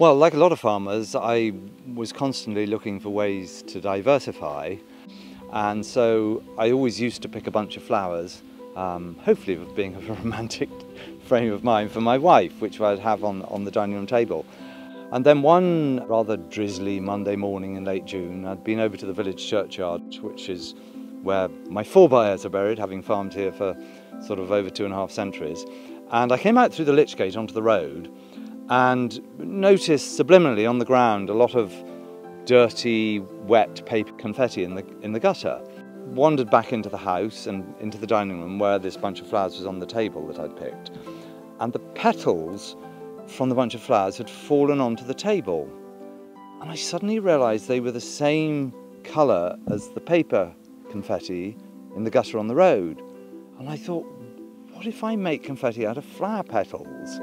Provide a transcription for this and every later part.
Well, like a lot of farmers, I was constantly looking for ways to diversify. And so I always used to pick a bunch of flowers, um, hopefully being of a romantic frame of mind for my wife, which I'd have on, on the dining room table. And then one rather drizzly Monday morning in late June, I'd been over to the village churchyard, which is where my forebears are buried, having farmed here for sort of over two and a half centuries. And I came out through the Lich Gate onto the road and noticed subliminally on the ground a lot of dirty, wet paper confetti in the, in the gutter. Wandered back into the house and into the dining room where this bunch of flowers was on the table that I'd picked. And the petals from the bunch of flowers had fallen onto the table. And I suddenly realised they were the same colour as the paper confetti in the gutter on the road. And I thought, what if I make confetti out of flower petals?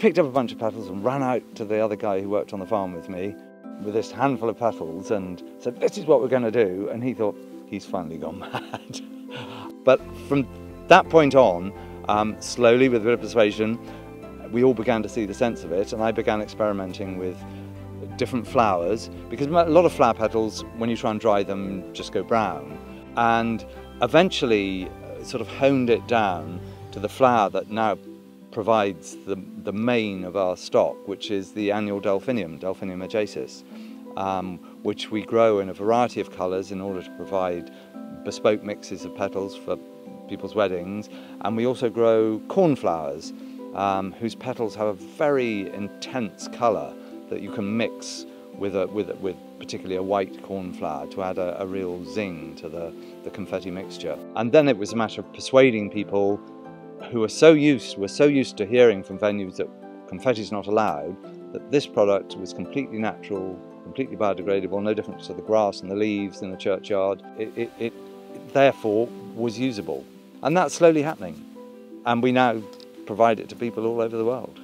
Picked up a bunch of petals and ran out to the other guy who worked on the farm with me with this handful of petals and said, this is what we're going to do. And he thought, he's finally gone mad. but from that point on, um, slowly with a bit of persuasion, we all began to see the sense of it and I began experimenting with different flowers because a lot of flower petals, when you try and dry them, just go brown. And eventually uh, sort of honed it down to the flower that now provides the, the main of our stock, which is the annual delphinium, Delphinium ajacis, um, which we grow in a variety of colours in order to provide bespoke mixes of petals for people's weddings. And we also grow cornflowers, um, whose petals have a very intense colour that you can mix with, a, with, with particularly a white cornflower to add a, a real zing to the, the confetti mixture. And then it was a matter of persuading people who are so used, were so used to hearing from venues that confetti is not allowed, that this product was completely natural, completely biodegradable, no different to the grass and the leaves in the churchyard. It, it, it therefore was usable. And that's slowly happening. And we now provide it to people all over the world.